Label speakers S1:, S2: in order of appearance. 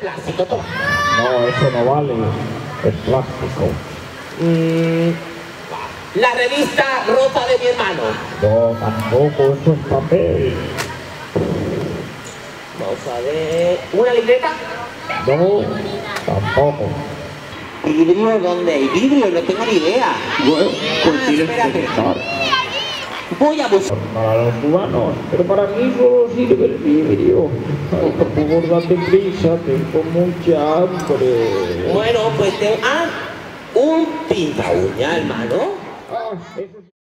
S1: plástico, toma.
S2: No, eso no vale. Es plástico.
S1: Mm, la revista rota de mi hermano.
S2: No, tampoco, eso es papel.
S1: Vamos a ver. ¿Una libreta?
S2: No, tampoco.
S1: ¿Vidrio? ¿Dónde hay vidrio? No tengo ni idea.
S2: Bueno, pues
S1: Ah,
S2: tienes
S1: espérate.
S2: que estar.
S1: Voy a buscar.
S2: Para los cubanos, pero para mí solo sirve el vidrio. Ay, por favor, date prisa, tengo mucha hambre.
S1: Bueno, pues te... Ah, un pinta uña, hermano.
S2: Ah, eso